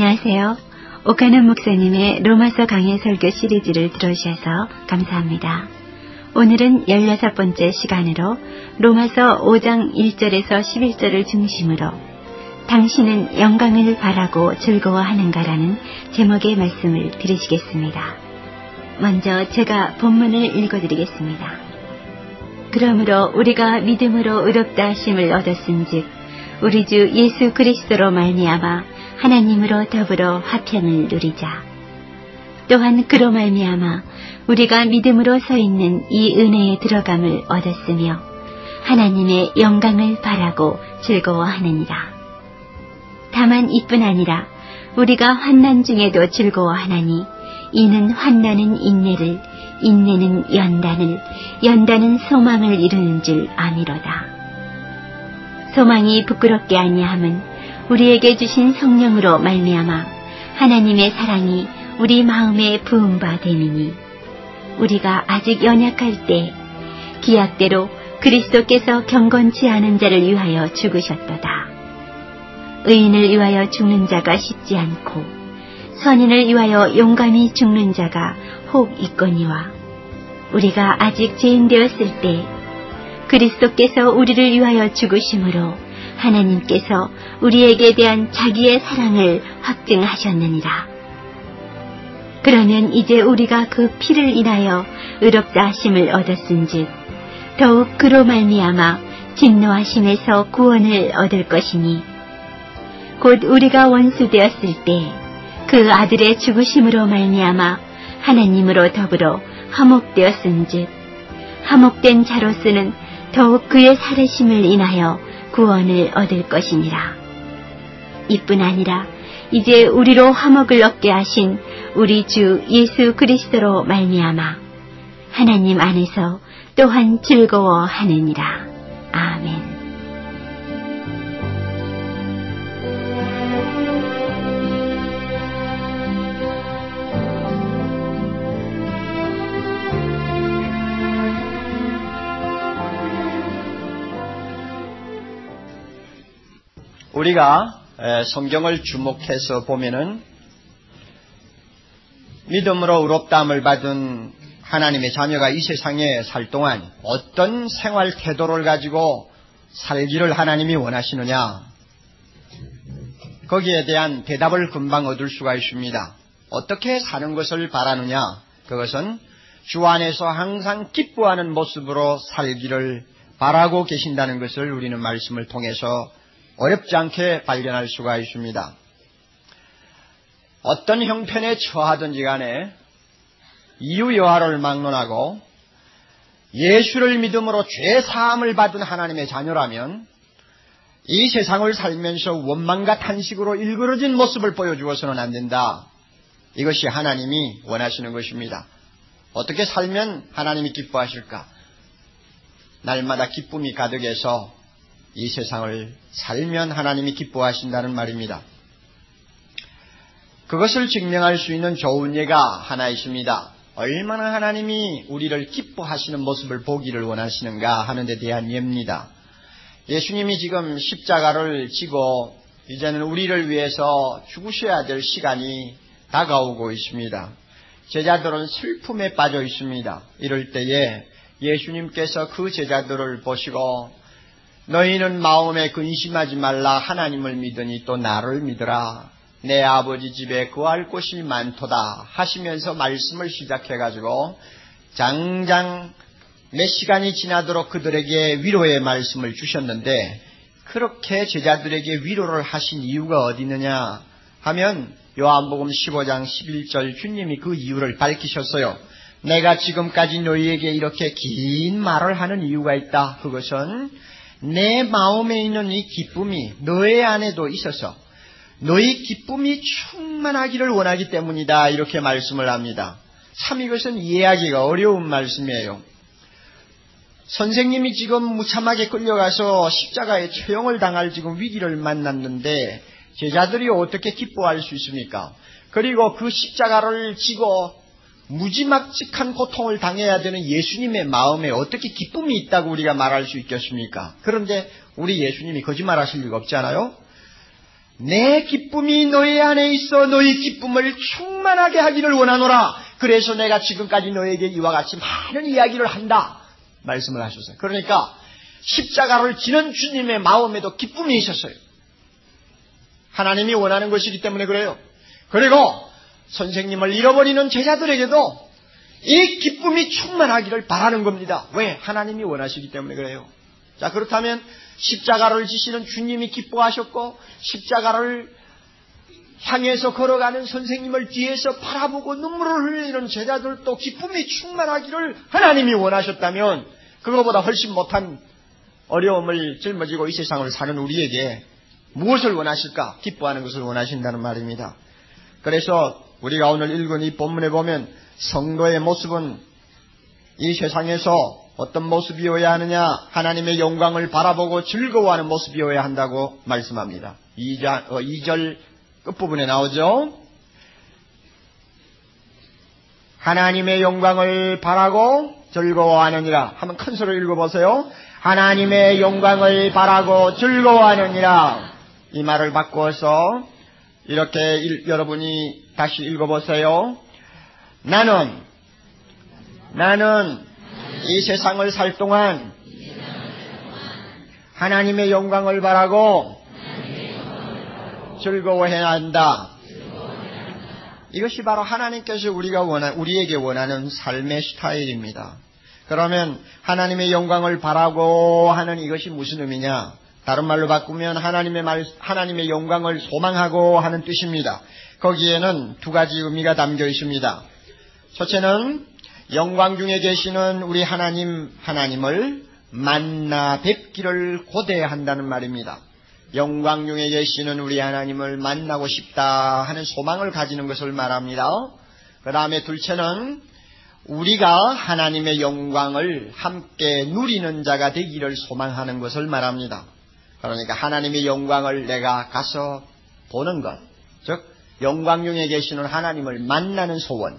안녕하세요. 오카는 목사님의 로마서 강의 설교 시리즈를 들어주셔서 감사합니다. 오늘은 16번째 시간으로 로마서 5장 1절에서 11절을 중심으로 당신은 영광을 바라고 즐거워하는가라는 제목의 말씀을 드리시겠습니다. 먼저 제가 본문을 읽어드리겠습니다. 그러므로 우리가 믿음으로 의롭다 하심을 얻었은즉 우리 주 예수 그리스도로 말미암아 하나님으로 더불어 화평을 누리자. 또한 그로 말미암아 우리가 믿음으로 서 있는 이 은혜에 들어감을 얻었으며 하나님의 영광을 바라고 즐거워하느니라. 다만 이뿐 아니라 우리가 환난 중에도 즐거워하나니 이는 환난은 인내를 인내는 연단을 연단은 소망을 이루는 줄 아미로다. 소망이 부끄럽게 아니함은 우리에게 주신 성령으로 말미암아 하나님의 사랑이 우리 마음에 부은 바 됨이니 우리가 아직 연약할 때 기약대로 그리스도께서 경건치 않은 자를 위하여 죽으셨도다. 의인을 위하여 죽는 자가 쉽지 않고 선인을 위하여 용감히 죽는 자가 혹 있거니와 우리가 아직 죄인 되었을 때 그리스도께서 우리를 위하여 죽으심으로 하나님께서 우리에게 대한 자기의 사랑을 확증하셨느니라. 그러면 이제 우리가 그 피를 인하여 의롭다 하심을 얻었은즉 더욱 그로 말미암아 진노하심에서 구원을 얻을 것이니 곧 우리가 원수되었을 때 그 아들의 죽으심으로 말미암아 하나님으로 더불어 화목되었은즉 화목된 자로서는 더욱 그의 살으심을 인하여 구원을 얻을 것이니라. 이뿐 아니라 이제 우리로 화목을 얻게 하신 우리 주 예수 그리스도로 말미암아 하나님 안에서 또한 즐거워하느니라. 아멘. 우리가 성경을 주목해서 보면은 믿음으로 의롭다함을 받은 하나님의 자녀가 이 세상에 살 동안 어떤 생활 태도를 가지고 살기를 하나님이 원하시느냐 거기에 대한 대답을 금방 얻을 수가 있습니다. 어떻게 사는 것을 바라느냐 그것은 주 안에서 항상 기뻐하는 모습으로 살기를 바라고 계신다는 것을 우리는 말씀을 통해서 어렵지 않게 발견할 수가 있습니다. 어떤 형편에 처하든지 간에 이유 여하를 막론하고 예수를 믿음으로 죄 사함을 받은 하나님의 자녀라면 이 세상을 살면서 원망과 탄식으로 일그러진 모습을 보여주어서는 안 된다. 이것이 하나님이 원하시는 것입니다. 어떻게 살면 하나님이 기뻐하실까? 날마다 기쁨이 가득해서 이 세상을 살면 하나님이 기뻐하신다는 말입니다. 그것을 증명할 수 있는 좋은 예가 하나 있습니다. 얼마나 하나님이 우리를 기뻐하시는 모습을 보기를 원하시는가 하는 데 대한 예입니다. 예수님이 지금 십자가를 지고 이제는 우리를 위해서 죽으셔야 될 시간이 다가오고 있습니다. 제자들은 슬픔에 빠져 있습니다. 이럴 때에 예수님께서 그 제자들을 보시고 너희는 마음에 근심하지 말라 하나님을 믿으니 또 나를 믿으라. 내 아버지 집에 구할 곳이 많도다 하시면서 말씀을 시작해가지고 장장 몇 시간이 지나도록 그들에게 위로의 말씀을 주셨는데 그렇게 제자들에게 위로를 하신 이유가 어디 있느냐 하면 요한복음 15장 11절 주님이 그 이유를 밝히셨어요. 내가 지금까지 너희에게 이렇게 긴 말을 하는 이유가 있다. 그것은 내 마음에 있는 이 기쁨이 너의 안에도 있어서 너희 기쁨이 충만하기를 원하기 때문이다. 이렇게 말씀을 합니다. 참 이것은 이해하기가 어려운 말씀이에요. 선생님이 지금 무참하게 끌려가서 십자가에 처형을 당할 지금 위기를 만났는데 제자들이 어떻게 기뻐할 수 있습니까? 그리고 그 십자가를 지고 무지막직한 고통을 당해야 되는 예수님의 마음에 어떻게 기쁨이 있다고 우리가 말할 수 있겠습니까? 그런데 우리 예수님이 거짓말하실 리가 없잖아요. 내 기쁨이 너희 안에 있어 너희 기쁨을 충만하게 하기를 원하노라. 그래서 내가 지금까지 너에게 이와 같이 많은 이야기를 한다. 말씀을 하셨어요. 그러니까 십자가를 지는 주님의 마음에도 기쁨이 있었어요. 하나님이 원하는 것이기 때문에 그래요. 그리고 선생님을 잃어버리는 제자들에게도 이 기쁨이 충만하기를 바라는 겁니다. 왜? 하나님이 원하시기 때문에 그래요. 자, 그렇다면 십자가를 지시는 주님이 기뻐하셨고, 십자가를 향해서 걸어가는 선생님을 뒤에서 바라보고 눈물을 흘리는 제자들도 기쁨이 충만하기를 하나님이 원하셨다면, 그거보다 훨씬 못한 어려움을 짊어지고 이 세상을 사는 우리에게 무엇을 원하실까? 기뻐하는 것을 원하신다는 말입니다. 그래서 우리가 오늘 읽은 이 본문에 보면 성도의 모습은 이 세상에서 어떤 모습이어야 하느냐? 하나님의 영광을 바라보고 즐거워하는 모습이어야 한다고 말씀합니다. 2절, 어, 2절 끝부분에 나오죠? 하나님의 영광을 바라고 즐거워하느니라. 한번 큰 소리로 읽어보세요. 하나님의 영광을 바라고 즐거워하느니라. 이 말을 바꾸어서 이렇게 일, 여러분이 다시 읽어보세요. 나는 나는 이 세상을 살 동안 하나님의 영광을 바라고 즐거워해야 한다. 이것이 바로 하나님께서 우리가 원하, 우리에게 원하는 삶의 스타일입니다. 그러면 하나님의 영광을 바라고 하는 이것이 무슨 의미냐? 다른 말로 바꾸면 하나님의 말, 하나님의 영광을 소망하고 하는 뜻입니다. 거기에는 두 가지 의미가 담겨 있습니다. 첫째는 영광 중에 계시는 우리 하나님, 하나님을 만나 뵙기를 고대한다는 말입니다. 영광 중에 계시는 우리 하나님을 만나고 싶다 하는 소망을 가지는 것을 말합니다. 그 다음에 둘째는 우리가 하나님의 영광을 함께 누리는 자가 되기를 소망하는 것을 말합니다. 그러니까 하나님의 영광을 내가 가서 보는 것. 즉, 영광 중에 계시는 하나님을 만나는 소원.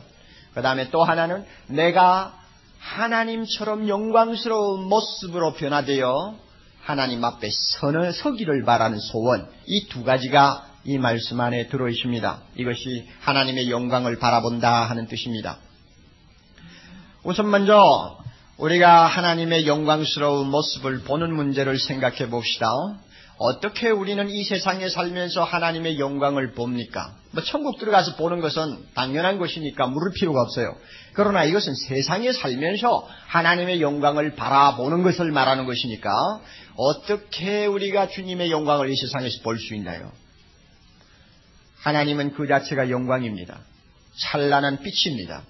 그 다음에 또 하나는 내가 하나님처럼 영광스러운 모습으로 변화되어 하나님 앞에 선을 서기를 바라는 소원. 이 두 가지가 이 말씀 안에 들어 있습니다. 이것이 하나님의 영광을 바라본다 하는 뜻입니다. 우선 먼저 우리가 하나님의 영광스러운 모습을 보는 문제를 생각해 봅시다. 어떻게 우리는 이 세상에 살면서 하나님의 영광을 봅니까? 뭐 천국 들어가서 보는 것은 당연한 것이니까 물을 필요가 없어요. 그러나 이것은 세상에 살면서 하나님의 영광을 바라보는 것을 말하는 것이니까 어떻게 우리가 주님의 영광을 이 세상에서 볼 수 있나요? 하나님은 그 자체가 영광입니다. 찬란한 빛입니다.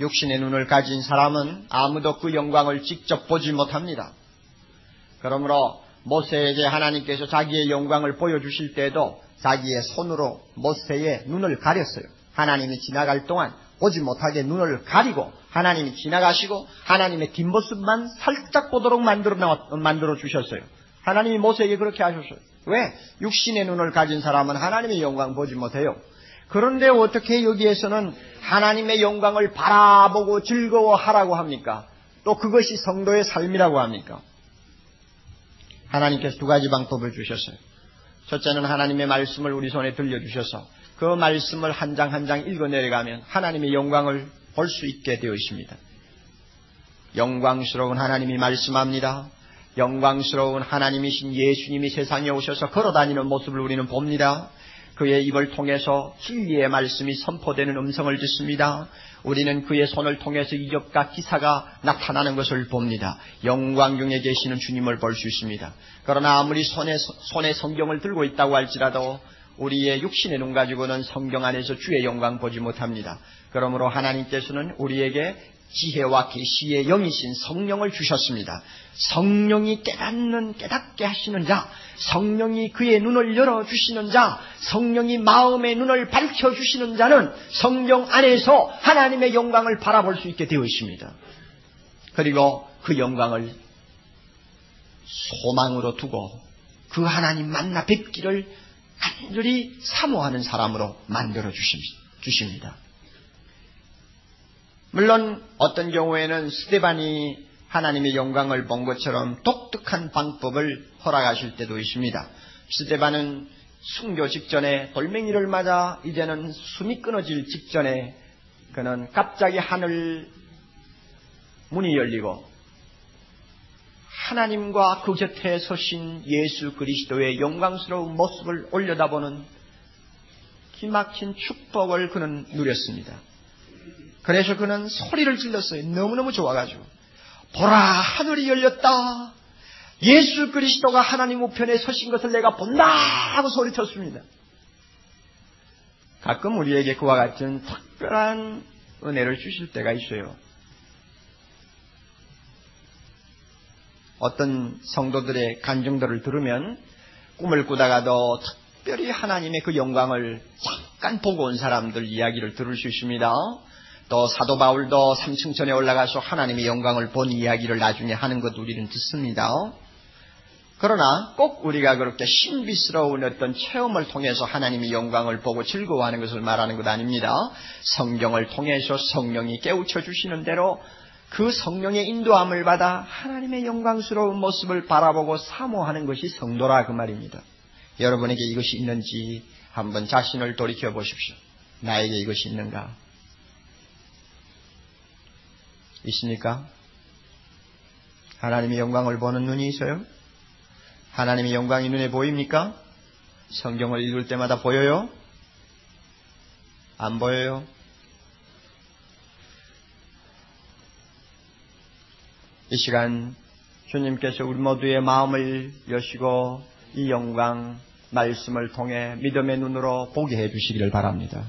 육신의 눈을 가진 사람은 아무도 그 영광을 직접 보지 못합니다. 그러므로 모세에게 하나님께서 자기의 영광을 보여주실 때에도 자기의 손으로 모세의 눈을 가렸어요. 하나님이 지나갈 동안 보지 못하게 눈을 가리고 하나님이 지나가시고 하나님의 뒷모습만 살짝 보도록 만들어 주셨어요. 하나님이 모세에게 그렇게 하셨어요. 왜? 육신의 눈을 가진 사람은 하나님의 영광 보지 못해요. 그런데 어떻게 여기에서는 하나님의 영광을 바라보고 즐거워하라고 합니까? 또 그것이 성도의 삶이라고 합니까? 하나님께서 두 가지 방법을 주셨어요. 첫째는 하나님의 말씀을 우리 손에 들려주셔서 그 말씀을 한 장 한 장 읽어 내려가면 하나님의 영광을 볼 수 있게 되어 있습니다. 영광스러운 하나님이 말씀합니다. 영광스러운 하나님이신 예수님이 세상에 오셔서 걸어다니는 모습을 우리는 봅니다. 그의 입을 통해서 진리의 말씀이 선포되는 음성을 듣습니다. 우리는 그의 손을 통해서 이적과 기사가 나타나는 것을 봅니다. 영광 중에 계시는 주님을 볼 수 있습니다. 그러나 아무리 손에, 손에 성경을 들고 있다고 할지라도 우리의 육신의 눈 가지고는 성경 안에서 주의 영광 보지 못합니다. 그러므로 하나님께서는 우리에게 지혜와 계시의 영이신 성령을 주셨습니다. 성령이 깨닫는 깨닫게 하시는 자, 성령이 그의 눈을 열어 주시는 자, 성령이 마음의 눈을 밝혀 주시는 자는 성령 안에서 하나님의 영광을 바라볼 수 있게 되어 있습니다. 그리고 그 영광을 소망으로 두고 그 하나님 만나 뵙기를 간절히 사모하는 사람으로 만들어 주십니다. 물론 어떤 경우에는 스테반이 하나님의 영광을 본 것처럼 독특한 방법을 허락하실 때도 있습니다. 스테반은 순교 직전에 돌멩이를 맞아 이제는 숨이 끊어질 직전에 그는 갑자기 하늘 문이 열리고 하나님과 그 곁에 서신 예수 그리스도의 영광스러운 모습을 올려다보는 기막힌 축복을 그는 누렸습니다. 그래서 그는 소리를 질렀어요. 너무너무 좋아가지고. 보라, 하늘이 열렸다. 예수 그리스도가 하나님 우편에 서신 것을 내가 본다! 하고 소리쳤습니다. 가끔 우리에게 그와 같은 특별한 은혜를 주실 때가 있어요. 어떤 성도들의 간증들을 들으면 꿈을 꾸다가도 특별히 하나님의 그 영광을 잠깐 보고 온 사람들 이야기를 들을 수 있습니다. 또 사도 바울도 삼층천에 올라가서 하나님의 영광을 본 이야기를 나중에 하는 것 우리는 듣습니다. 그러나 꼭 우리가 그렇게 신비스러운 어떤 체험을 통해서 하나님의 영광을 보고 즐거워하는 것을 말하는 것 아닙니다. 성경을 통해서 성령이 깨우쳐 주시는 대로 그 성령의 인도함을 받아 하나님의 영광스러운 모습을 바라보고 사모하는 것이 성도라 그 말입니다. 여러분에게 이것이 있는지 한번 자신을 돌이켜 보십시오. 나에게 이것이 있는가? 있습니까? 하나님의 영광을 보는 눈이 있어요? 하나님의 영광이 눈에 보입니까? 성경을 읽을 때마다 보여요? 안 보여요? 이 시간 주님께서 우리 모두의 마음을 여시고 이 영광 말씀을 통해 믿음의 눈으로 보게 해 주시기를 바랍니다.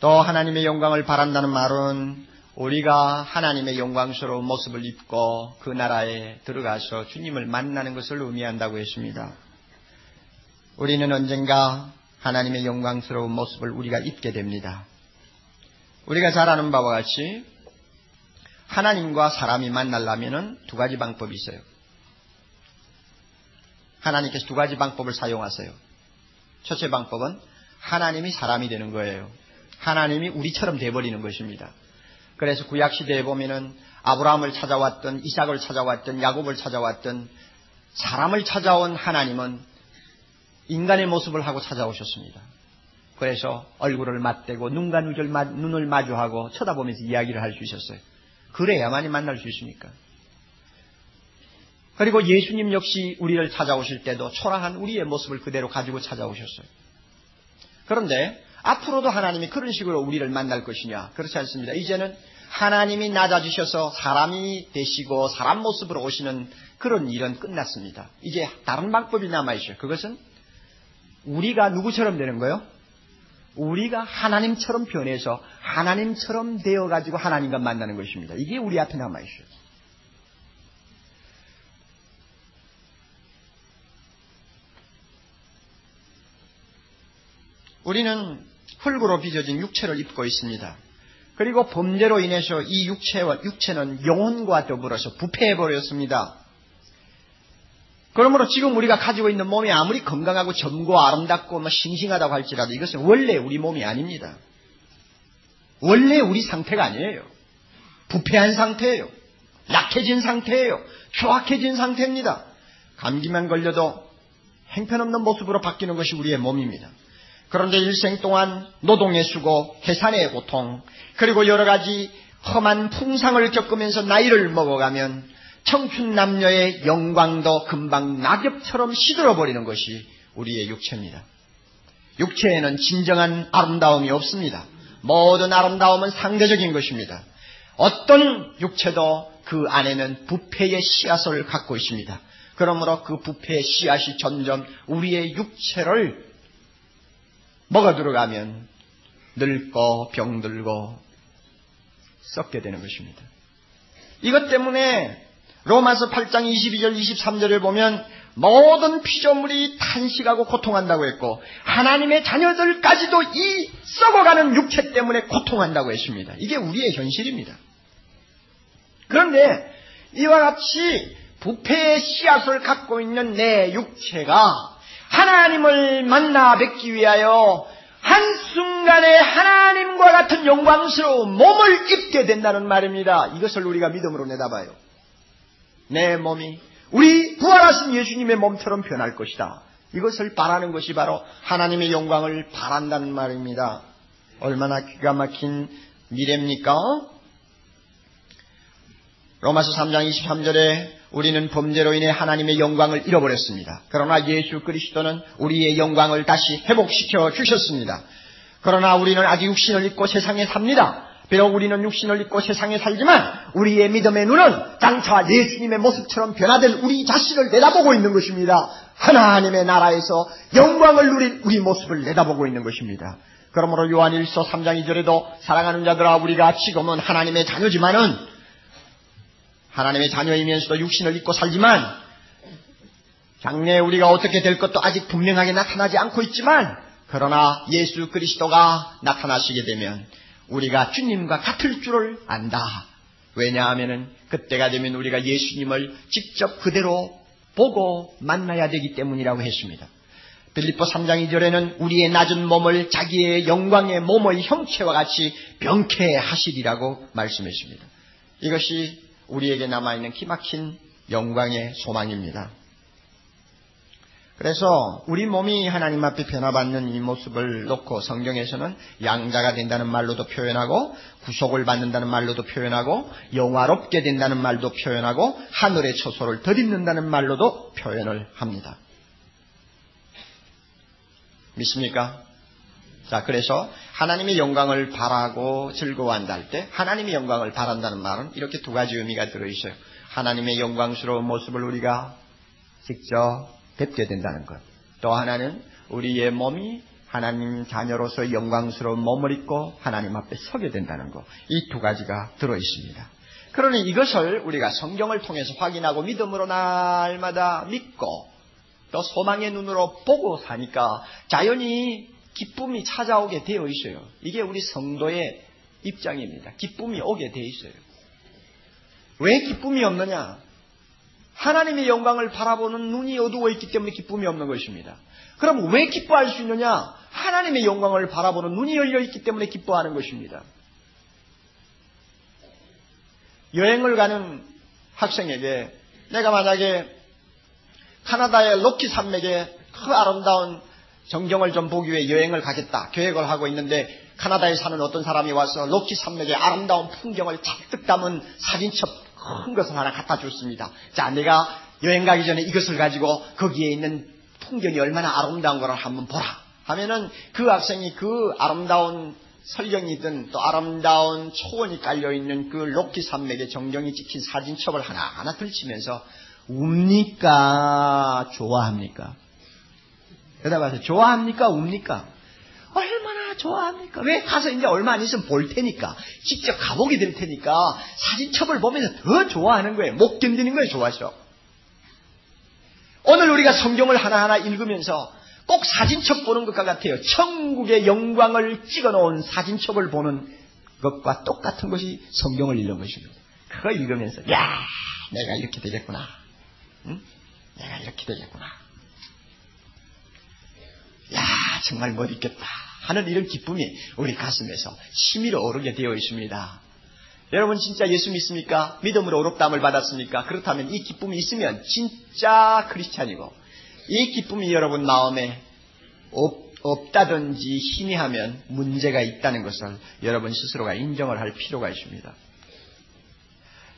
또 하나님의 영광을 바란다는 말은 우리가 하나님의 영광스러운 모습을 입고 그 나라에 들어가서 주님을 만나는 것을 의미한다고 했습니다. 우리는 언젠가 하나님의 영광스러운 모습을 우리가 입게 됩니다. 우리가 잘 아는 바와 같이 하나님과 사람이 만나려면 두 가지 방법이 있어요. 하나님께서 두 가지 방법을 사용하세요. 첫째 방법은 하나님이 사람이 되는 거예요. 하나님이 우리처럼 돼버리는 것입니다. 그래서 구약 시대에 보면은 아브라함을 찾아왔던 이삭을 찾아왔던 야곱을 찾아왔던 사람을 찾아온 하나님은 인간의 모습을 하고 찾아오셨습니다. 그래서 얼굴을 맞대고 눈과 눈을 마주하고 쳐다보면서 이야기를 할 수 있었어요. 그래야만이 만날 수 있습니까? 그리고 예수님 역시 우리를 찾아오실 때도 초라한 우리의 모습을 그대로 가지고 찾아오셨어요. 그런데 앞으로도 하나님이 그런 식으로 우리를 만날 것이냐? 그렇지 않습니다. 이제는 하나님이 낮아지셔서 사람이 되시고 사람 모습으로 오시는 그런 일은 끝났습니다. 이제 다른 방법이 남아있어요. 그것은 우리가 누구처럼 되는 거요? 우리가 하나님처럼 변해서 하나님처럼 되어가지고 하나님과 만나는 것입니다. 이게 우리 앞에 남아있어요. 우리는 흙으로 빚어진 육체를 입고 있습니다. 그리고 범죄로 인해서 이 육체와 육체는 영혼과 더불어서 부패해 버렸습니다. 그러므로 지금 우리가 가지고 있는 몸이 아무리 건강하고 젊고 아름답고 뭐 싱싱하다고 할지라도 이것은 원래 우리 몸이 아닙니다. 원래 우리 상태가 아니에요. 부패한 상태예요. 약해진 상태예요. 추악해진 상태입니다. 감기만 걸려도 행편없는 모습으로 바뀌는 것이 우리의 몸입니다. 그런데 일생 동안 노동의 수고, 해산의 고통, 그리고 여러 가지 험한 풍상을 겪으면서 나이를 먹어가면 청춘 남녀의 영광도 금방 낙엽처럼 시들어버리는 것이 우리의 육체입니다. 육체에는 진정한 아름다움이 없습니다. 모든 아름다움은 상대적인 것입니다. 어떤 육체도 그 안에는 부패의 씨앗을 갖고 있습니다. 그러므로 그 부패의 씨앗이 점점 우리의 육체를 먹어 들어가면 늙고 병들고 썩게 되는 것입니다. 이것 때문에 로마서 8장 22절 23절을 보면 모든 피조물이 탄식하고 고통한다고 했고 하나님의 자녀들까지도 이 썩어가는 육체 때문에 고통한다고 했습니다. 이게 우리의 현실입니다. 그런데 이와 같이 부패의 씨앗을 갖고 있는 내 육체가 하나님을 만나 뵙기 위하여 한순간에 하나님과 같은 영광스러운 몸을 입게 된다는 말입니다. 이것을 우리가 믿음으로 내다봐요. 내 몸이 우리 부활하신 예수님의 몸처럼 변할 것이다. 이것을 바라는 것이 바로 하나님의 영광을 바란다는 말입니다. 얼마나 기가 막힌 미래입니까? 로마서 3장 23절에 우리는 범죄로 인해 하나님의 영광을 잃어버렸습니다. 그러나 예수 그리스도는 우리의 영광을 다시 회복시켜 주셨습니다. 그러나 우리는 아직 육신을 입고 세상에 삽니다. 비록 우리는 육신을 입고 세상에 살지만 우리의 믿음의 눈은 장차 예수님의 모습처럼 변화된 우리 자신을 내다보고 있는 것입니다. 하나님의 나라에서 영광을 누릴 우리 모습을 내다보고 있는 것입니다. 그러므로 요한일서 3장 2절에도 사랑하는 자들아 우리가 지금은 하나님의 자녀지만은 하나님의 자녀이면서도 육신을 입고 살지만 장래에 우리가 어떻게 될 것도 아직 분명하게 나타나지 않고 있지만 그러나 예수 그리스도가 나타나시게 되면 우리가 주님과 같을 줄을 안다. 왜냐하면 그때가 되면 우리가 예수님을 직접 그대로 보고 만나야 되기 때문이라고 했습니다. 빌립보 3장 2절에는 우리의 낮은 몸을 자기의 영광의 몸의 형체와 같이 병케 하시리라고 말씀했습니다. 이것이 우리에게 남아있는 기막힌 영광의 소망입니다. 그래서 우리 몸이 하나님 앞에 변화받는 이 모습을 놓고 성경에서는 양자가 된다는 말로도 표현하고 구속을 받는다는 말로도 표현하고 영화롭게 된다는 말도 표현하고 하늘의 처소를 덧입는다는 말로도 표현을 합니다. 믿습니까? 자, 그래서 하나님의 영광을 바라고 즐거워한다 할 때 하나님의 영광을 바란다는 말은 이렇게 두 가지 의미가 들어있어요. 하나님의 영광스러운 모습을 우리가 직접 뵙게 된다는 것. 또 하나는 우리의 몸이 하나님 자녀로서 영광스러운 몸을 입고 하나님 앞에 서게 된다는 것. 이 두 가지가 들어있습니다. 그러니 이것을 우리가 성경을 통해서 확인하고 믿음으로 날마다 믿고 또 소망의 눈으로 보고 사니까 자연히 기쁨이 찾아오게 되어 있어요. 이게 우리 성도의 입장입니다. 기쁨이 오게 되어 있어요. 왜 기쁨이 없느냐? 하나님의 영광을 바라보는 눈이 어두워 있기 때문에 기쁨이 없는 것입니다. 그럼 왜 기뻐할 수 있느냐? 하나님의 영광을 바라보는 눈이 열려 있기 때문에 기뻐하는 것입니다. 여행을 가는 학생에게 내가 만약에 카나다의 로키 산맥의 그 아름다운 정경을 좀 보기 위해 여행을 가겠다 계획을 하고 있는데 카나다에 사는 어떤 사람이 와서 로키 산맥의 아름다운 풍경을 잔뜩 담은 사진첩 큰 것을 하나 갖다 줬습니다. 자, 내가 여행 가기 전에 이것을 가지고 거기에 있는 풍경이 얼마나 아름다운 거를 한번 보라. 하면은 그 학생이 그 아름다운 설경이든 또 아름다운 초원이 깔려있는 그 로키 산맥의 정경이 찍힌 사진첩을 하나하나 들치면서 웁니까? 좋아합니까? 대답하세요. 좋아합니까? 웁니까? 얼마나 좋아합니까? 왜 가서 이제 얼마 안 있으면 볼 테니까. 직접 가보게 될 테니까 사진첩을 보면서 더 좋아하는 거예요. 못 견디는 거예요. 좋아서. 오늘 우리가 성경을 하나하나 읽으면서 꼭 사진첩 보는 것과 같아요. 천국의 영광을 찍어 놓은 사진첩을 보는 것과 똑같은 것이 성경을 읽는 것입니다. 그거 읽으면서 야 내가 이렇게 되겠구나. 응? 내가 이렇게 되겠구나. 야 정말 못 있겠다 하는 이런 기쁨이 우리 가슴에서 치밀어 오르게 되어 있습니다. 여러분 진짜 예수 믿습니까? 믿음으로 어렵담을 받았습니까? 그렇다면 이 기쁨이 있으면 진짜 크리스찬이고 이 기쁨이 여러분 마음에 없, 없다든지 희미하면 문제가 있다는 것을 여러분 스스로가 인정을 할 필요가 있습니다.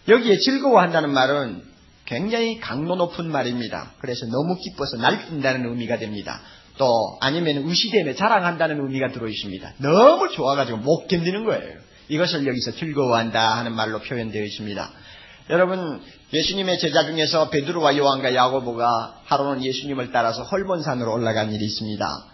여기에 즐거워한다는 말은 굉장히 강도 높은 말입니다. 그래서 너무 기뻐서 날뛴다는 의미가 됩니다. 또 아니면 의시됨에 자랑한다는 의미가 들어 있습니다. 너무 좋아가지고 못 견디는 거예요. 이것을 여기서 즐거워한다 하는 말로 표현되어 있습니다. 여러분 예수님의 제자 중에서 베드로와 요한과 야고보가 하루는 예수님을 따라서 헐몬산으로 올라간 일이 있습니다.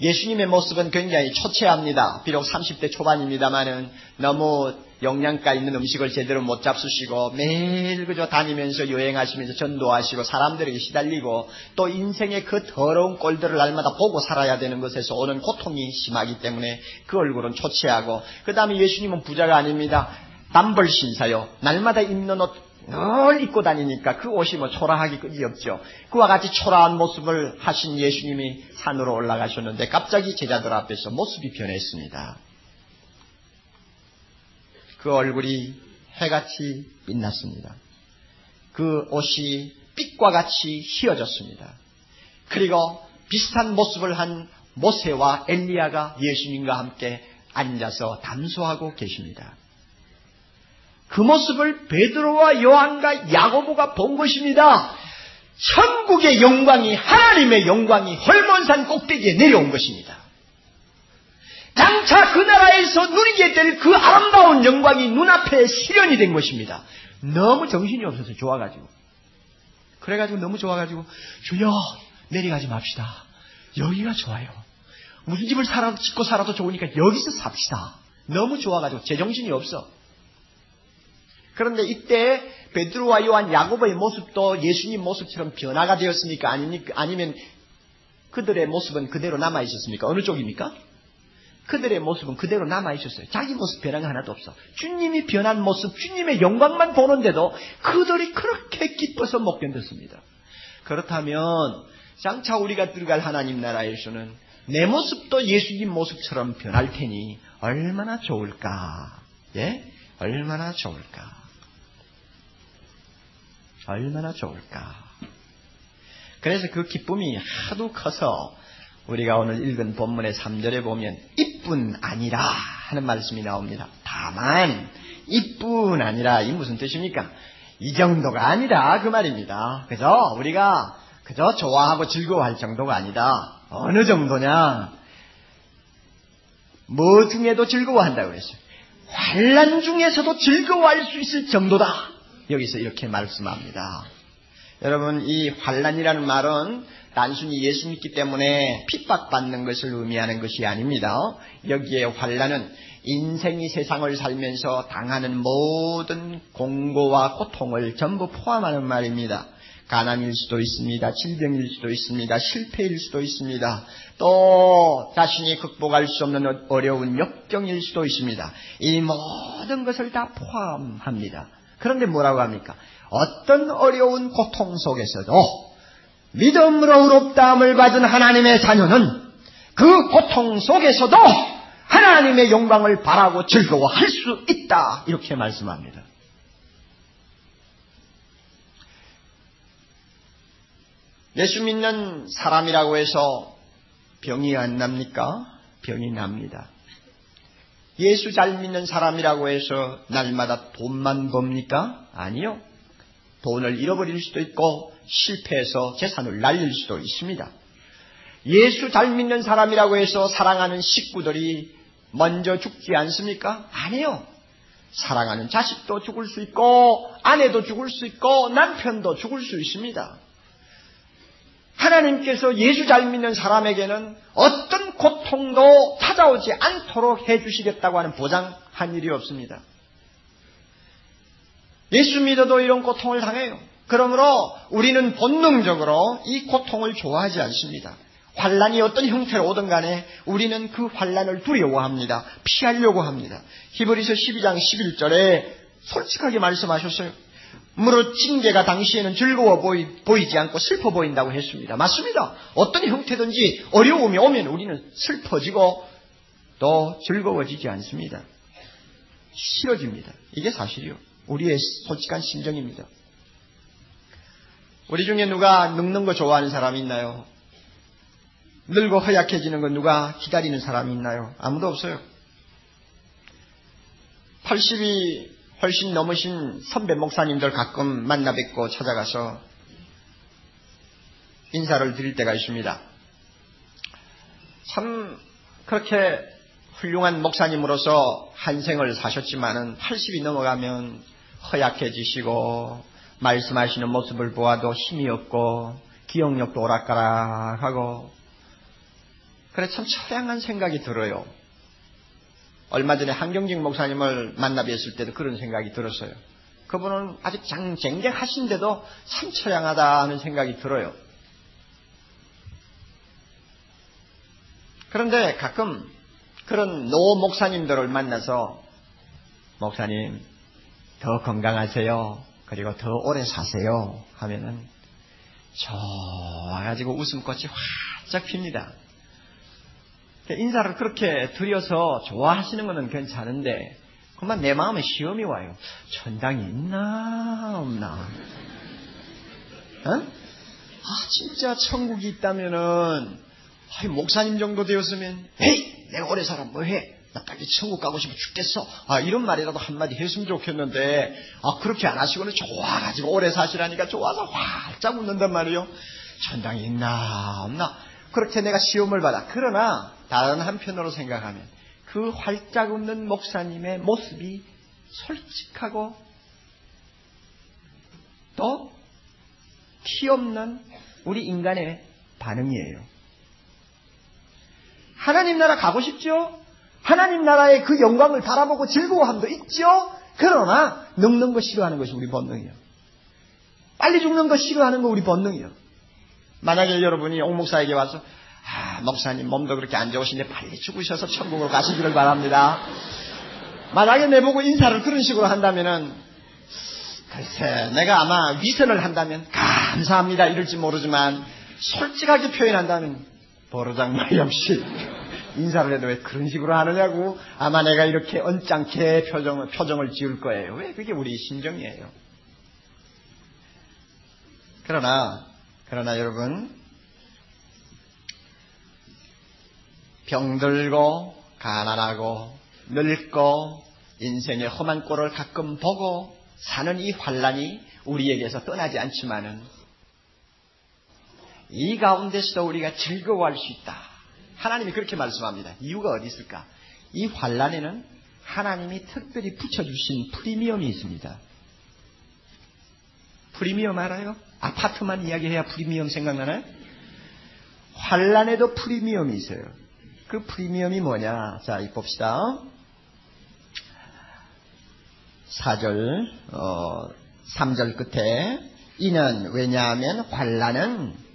예수님의 모습은 굉장히 초췌합니다. 비록 30대 초반입니다만은 너무 영양가 있는 음식을 제대로 못 잡수시고 매일 그저 다니면서 여행하시면서 전도하시고 사람들에게 시달리고 또 인생의 그 더러운 꼴들을 날마다 보고 살아야 되는 것에서 오는 고통이 심하기 때문에 그 얼굴은 초췌하고 그 다음에 예수님은 부자가 아닙니다. 단벌 신사요. 날마다 입는 옷늘 입고 다니니까 그 옷이 뭐 초라하기 끄지 없죠. 그와 같이 초라한 모습을 하신 예수님이 산으로 올라가셨는데 갑자기 제자들 앞에서 모습이 변했습니다. 그 얼굴이 해같이 빛났습니다. 그 옷이 빛과 같이 휘어졌습니다. 그리고 비슷한 모습을 한 모세와 엘리야가 예수님과 함께 앉아서 담소하고 계십니다. 그 모습을 베드로와 요한과 야고보가 본 것입니다. 천국의 영광이 하나님의 영광이 헐몬산 꼭대기에 내려온 것입니다. 장차 그 나라에서 누리게 될 그 아름다운 영광이 눈앞에 실현이 된 것입니다. 너무 정신이 없어서 좋아가지고. 그래가지고 너무 좋아가지고 주여 내려가지 맙시다. 여기가 좋아요. 무슨 집을 살아도 짓고 살아도 좋으니까 여기서 삽시다. 너무 좋아가지고 제정신이 없어. 그런데 이때 베드로와 요한 야고보의 모습도 예수님 모습처럼 변화가 되었습니까? 아니면 그들의 모습은 그대로 남아 있었습니까? 어느 쪽입니까? 그들의 모습은 그대로 남아 있었어요. 자기 모습 변한 게 하나도 없어. 주님이 변한 모습, 주님의 영광만 보는데도 그들이 그렇게 기뻐서 못 견뎠습니다. 그렇다면 장차 우리가 들어갈 하나님 나라에서는 내 모습도 예수님 모습처럼 변할 테니 얼마나 좋을까? 예? 얼마나 좋을까? 얼마나 좋을까? 그래서 그 기쁨이 하도 커서 우리가 오늘 읽은 본문의 3절에 보면 이뿐 아니라 하는 말씀이 나옵니다. 다만 이뿐 아니라 이 무슨 뜻입니까? 이 정도가 아니라 그 말입니다. 그죠? 우리가 그저 좋아하고 즐거워할 정도가 아니다. 어느 정도냐? 뭐 중에도 즐거워한다고 그랬어요. 환란 중에서도 즐거워할 수 있을 정도다. 여기서 이렇게 말씀합니다. 여러분 이 환란이라는 말은 단순히 예수 믿기 때문에 핍박받는 것을 의미하는 것이 아닙니다. 여기에 환란은 인생이 세상을 살면서 당하는 모든 공고와 고통을 전부 포함하는 말입니다. 가난일 수도 있습니다. 질병일 수도 있습니다. 실패일 수도 있습니다. 또 자신이 극복할 수 없는 어려운 역경일 수도 있습니다. 이 모든 것을 다 포함합니다. 그런데 뭐라고 합니까? 어떤 어려운 고통 속에서도 믿음으로 의롭다함을 받은 하나님의 자녀는 그 고통 속에서도 하나님의 영광을 바라고 즐거워할 수 있다. 이렇게 말씀합니다. 예수 믿는 사람이라고 해서 병이 안 납니까? 병이 납니다. 예수 잘 믿는 사람이라고 해서 날마다 돈만 법니까? 아니요. 돈을 잃어버릴 수도 있고 실패해서 재산을 날릴 수도 있습니다. 예수 잘 믿는 사람이라고 해서 사랑하는 식구들이 먼저 죽지 않습니까? 아니요. 사랑하는 자식도 죽을 수 있고 아내도 죽을 수 있고 남편도 죽을 수 있습니다. 하나님께서 예수 잘 믿는 사람에게는 어떤 고통도 찾아오지 않도록 해주시겠다고 하는 보장한 일이 없습니다. 예수 믿어도 이런 고통을 당해요. 그러므로 우리는 본능적으로 이 고통을 좋아하지 않습니다. 환란이 어떤 형태로 오든 간에 우리는 그 환란을 두려워합니다. 피하려고 합니다. 히브리서 12장 11절에 솔직하게 말씀하셨어요. 무릇 징계가 당시에는 즐거워 보이, 보이지 않고 슬퍼 보인다고 했습니다. 맞습니다. 어떤 형태든지 어려움이 오면 우리는 슬퍼지고 또 즐거워지지 않습니다. 싫어집니다. 이게 사실이요. 우리의 솔직한 심정입니다. 우리 중에 누가 늙는 거 좋아하는 사람이 있나요? 늙고 허약해지는 거 누가 기다리는 사람이 있나요? 아무도 없어요. 80이 훨씬 넘으신 선배 목사님들 가끔 만나 뵙고 찾아가서 인사를 드릴 때가 있습니다. 참 그렇게 훌륭한 목사님으로서 한 생을 사셨지만은 80이 넘어가면 허약해지시고 말씀하시는 모습을 보아도 힘이 없고 기억력도 오락가락하고 그래 참 처량한 생각이 들어요. 얼마 전에 한경직 목사님을 만나 뵀을 때도 그런 생각이 들었어요. 그분은 아직 쟁쟁하신데도 참 처량하다 는 생각이 들어요. 그런데 가끔 그런 노 목사님들을 만나서 목사님 더 건강하세요. 그리고 더 오래 사세요. 하면은 좋아가지고 웃음꽃이 활짝 핍니다. 인사를 그렇게 드려서 좋아하시는 것은 괜찮은데 그만 내 마음에 시험이 와요. 천당이 있나 없나? 어? 아, 진짜 천국이 있다면은, 목사님 정도 되었으면, 에이, 내가 오래 살아, 뭐 해? 나 빨리 천국 가고 싶어 죽겠어. 아, 이런 말이라도 한마디 했으면 좋겠는데, 아, 그렇게 안 하시고는 좋아가지고 오래 사시라니까 좋아서 활짝 웃는단 말이에요. 천당이 있나, 없나. 그렇게 내가 시험을 받아. 그러나, 다른 한편으로 생각하면, 그 활짝 웃는 목사님의 모습이 솔직하고, 또, 티 없는 우리 인간의 반응이에요. 하나님 나라 가고 싶죠? 하나님 나라의 그 영광을 바라보고 즐거워함도 있죠? 그러나 늙는 거 싫어하는 것이 우리 본능이에요. 빨리 죽는 거 싫어하는 거 우리 본능이에요. 만약에 여러분이 옥 목사에게 와서 아, 목사님 몸도 그렇게 안 좋으신데 빨리 죽으셔서 천국으로 가시기를 바랍니다. 만약에 내보고 인사를 그런 식으로 한다면은 글쎄 내가 아마 위선을 한다면 감사합니다 이럴지 모르지만 솔직하게 표현한다면 보로장마 역시 인사를 해도 왜 그런 식으로 하느냐고 아마 내가 이렇게 언짢게 표정을, 표정을 지을 거예요. 왜? 그게 우리 심정이에요. 그러나, 그러나 여러분, 병들고, 가난하고, 늙고, 인생의 험한 꼴을 가끔 보고 사는 이 환란이 우리에게서 떠나지 않지만은 이 가운데서도 우리가 즐거워할 수 있다. 하나님이 그렇게 말씀합니다. 이유가 어디 있을까? 이 환란에는 하나님이 특별히 붙여주신 프리미엄이 있습니다. 프리미엄 알아요? 아파트만 이야기해야 프리미엄 생각나나요? 환란에도 프리미엄이 있어요. 그 프리미엄이 뭐냐? 자, 이 봅시다. 4절, 어, 3절 끝에 이는 왜냐하면 환란은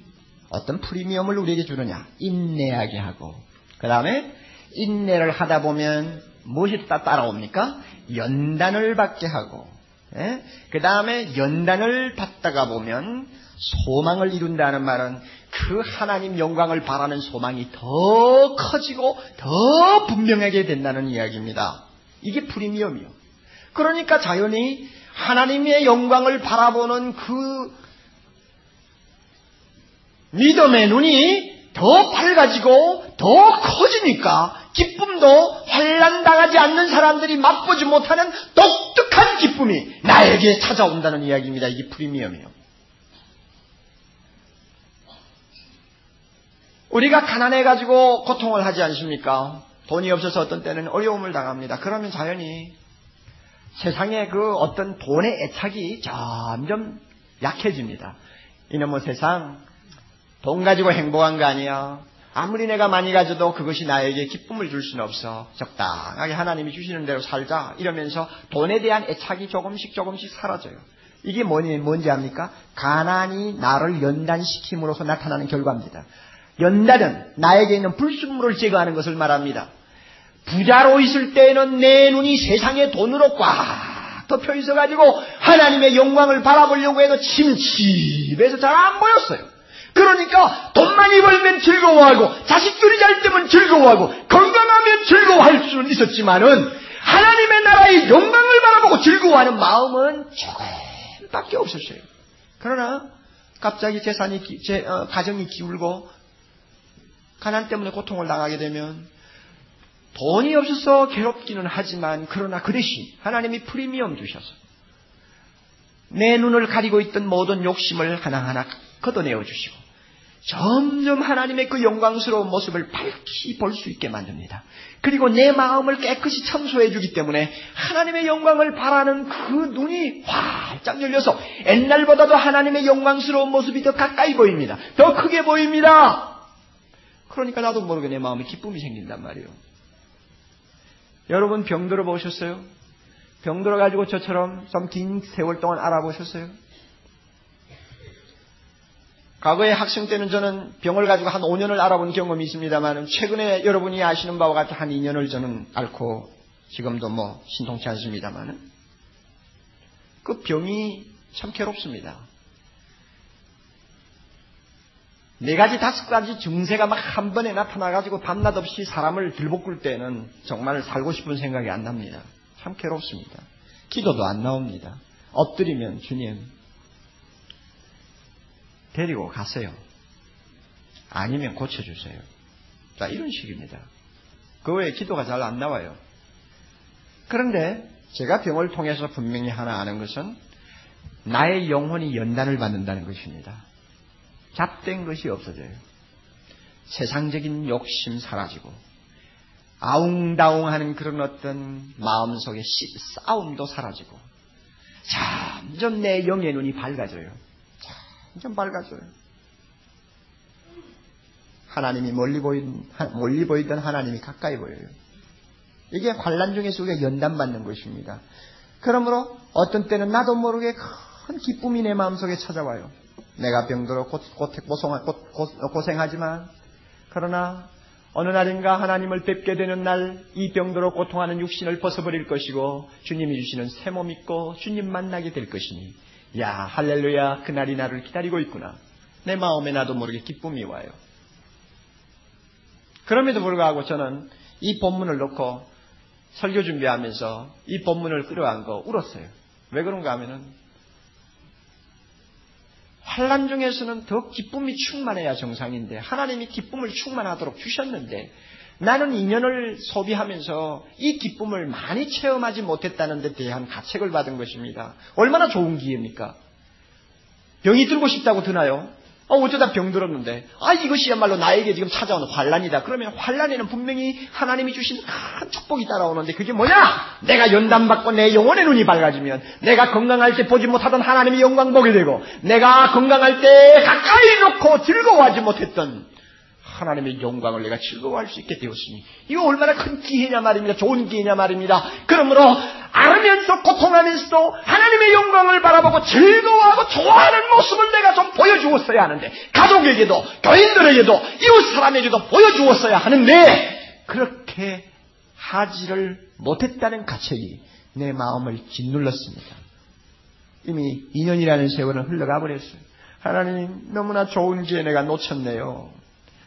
어떤 프리미엄을 우리에게 주느냐? 인내하게 하고 그 다음에 인내를 하다 보면 무엇이 따라옵니까? 연단을 받게 하고 예? 그 다음에 연단을 받다가 보면 소망을 이룬다는 말은 그 하나님 영광을 바라는 소망이 더 커지고 더 분명하게 된다는 이야기입니다. 이게 프리미엄이요. 그러니까 자연히 하나님의 영광을 바라보는 그 믿음의 눈이 더 밝아지고 더 커지니까 기쁨도 환란 당하지 않는 사람들이 맛보지 못하는 독특한 기쁨이 나에게 찾아온다는 이야기입니다. 이게 프리미엄이에요. 우리가 가난해 가지고 고통을 하지 않습니까? 돈이 없어서 어떤 때는 어려움을 당합니다. 그러면 자연히 세상에 그 어떤 돈의 애착이 점점 약해집니다. 이놈의 세상, 돈 가지고 행복한 거 아니야. 아무리 내가 많이 가져도 그것이 나에게 기쁨을 줄 수는 없어. 적당하게 하나님이 주시는 대로 살자. 이러면서 돈에 대한 애착이 조금씩 조금씩 사라져요. 이게 뭐니, 뭔지 압니까? 가난이 나를 연단시킴으로써 나타나는 결과입니다. 연단은 나에게 있는 불순물을 제거하는 것을 말합니다. 부자로 있을 때에는 내 눈이 세상의 돈으로 꽉 덮여 있어가지고 하나님의 영광을 바라보려고 해도 침침해서 잘 안 보였어요. 그러니까 돈 많이 벌면 즐거워하고 자식들이 잘 되면 즐거워하고 건강하면 즐거워할 수는 있었지만은 하나님의 나라의 영광을 바라보고 즐거워하는 마음은 조금밖에 없었어요. 그러나 갑자기 재산이 제, 어, 가정이 기울고 가난 때문에 고통을 당하게 되면 돈이 없어서 괴롭기는 하지만 그러나 그 대신 하나님이 프리미엄 주셔서 내 눈을 가리고 있던 모든 욕심을 하나하나 걷어내어 주시고 점점 하나님의 그 영광스러운 모습을 밝히 볼 수 있게 만듭니다. 그리고 내 마음을 깨끗이 청소해 주기 때문에 하나님의 영광을 바라는 그 눈이 활짝 열려서 옛날보다도 하나님의 영광스러운 모습이 더 가까이 보입니다. 더 크게 보입니다. 그러니까 나도 모르게 내 마음에 기쁨이 생긴단 말이에요. 여러분 병들어 보셨어요? 병들어 가지고 저처럼 좀 긴 세월 동안 알아보셨어요? 과거에 학생 때는 저는 병을 가지고 한 5년을 알아본 경험이 있습니다만 최근에 여러분이 아시는 바와 같이 한 2년을 저는 앓고 지금도 뭐 신통치 않습니다만 그 병이 참 괴롭습니다. 네 가지, 다섯 가지 증세가 막 한 번에 나타나가지고 밤낮 없이 사람을 들볶을 때는 정말 살고 싶은 생각이 안 납니다. 참 괴롭습니다. 기도도 안 나옵니다. 엎드리면 주님, 데리고 가세요. 아니면 고쳐주세요. 자, 이런 식입니다. 그 외에 기도가 잘 안 나와요. 그런데 제가 병을 통해서 분명히 하나 아는 것은 나의 영혼이 연단을 받는다는 것입니다. 잡된 것이 없어져요. 세상적인 욕심 사라지고 아웅다웅하는 그런 어떤 마음속의 싸움도 사라지고 점점 내 영의 눈이 밝아져요. 점점 밝아져요. 하나님이 멀리 보이던, 멀리 보이던 하나님이 가까이 보여요. 이게 환란 중에서 우리가 연단받는 것입니다. 그러므로 어떤 때는 나도 모르게 큰 기쁨이 내 마음속에 찾아와요. 내가 병들어 고, 고, 고, 고생하지만 그러나 어느 날인가 하나님을 뵙게 되는 날 이 병들어 고통하는 육신을 벗어버릴 것이고 주님이 주시는 새 몸 있고 주님 만나게 될 것이니 야 할렐루야 그날이 나를 기다리고 있구나. 내 마음에 나도 모르게 기쁨이 와요. 그럼에도 불구하고 저는 이 본문을 놓고 설교 준비하면서 이 본문을 끌어안고 울었어요. 왜 그런가 하면은 환란 중에서는 더 기쁨이 충만해야 정상인데 하나님이 기쁨을 충만하도록 주셨는데 나는 인연을 소비하면서 이 기쁨을 많이 체험하지 못했다는 데 대한 가책을 받은 것입니다. 얼마나 좋은 기회입니까? 병이 들고 싶다고 드나요? 어, 어쩌다 병 들었는데, 아, 이것이야말로 나에게 지금 찾아오는 환란이다. 그러면 환란에는 분명히 하나님이 주신 큰 축복이 따라오는데 그게 뭐냐? 내가 연단 받고 내 영혼의 눈이 밝아지면 내가 건강할 때 보지 못하던 하나님의 영광 보게 되고 내가 건강할 때 가까이 놓고 즐거워하지 못했던 하나님의 영광을 내가 즐거워할 수 있게 되었으니 이거 얼마나 큰 기회냐 말입니다. 좋은 기회냐 말입니다. 그러므로 알으면서 고통하면서도 하나님의 영광을 바라보고 즐거워하고 좋아하는 모습을 내가 좀 보여주었어야 하는데 가족에게도 교인들에게도 이웃 사람에게도 보여주었어야 하는데 그렇게 하지를 못했다는 가책이 내 마음을 짓눌렀습니다. 이미 2년이라는 세월은 흘러가 버렸어요. 하나님 너무나 좋은 기회 내가 놓쳤네요.